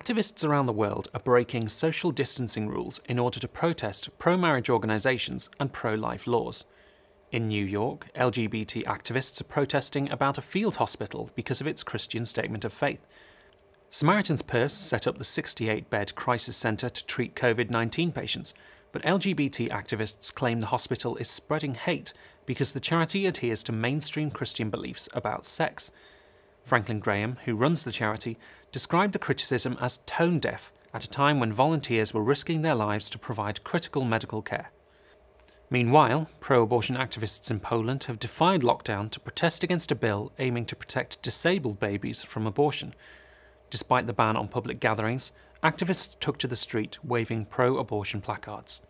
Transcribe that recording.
Activists around the world are breaking social distancing rules in order to protest pro marriage organisations and pro life laws. In New York, LGBT activists are protesting about a field hospital because of its Christian statement of faith. Samaritan's Purse set up the 68 bed crisis centre to treat COVID 19 patients, but LGBT activists claim the hospital is spreading hate because the charity adheres to mainstream Christian beliefs about sex. Franklin Graham, who runs the charity, described the criticism as tone deaf at a time when volunteers were risking their lives to provide critical medical care. Meanwhile, pro abortion activists in Poland have defied lockdown to protest against a bill aiming to protect disabled babies from abortion. Despite the ban on public gatherings, activists took to the street waving pro abortion placards.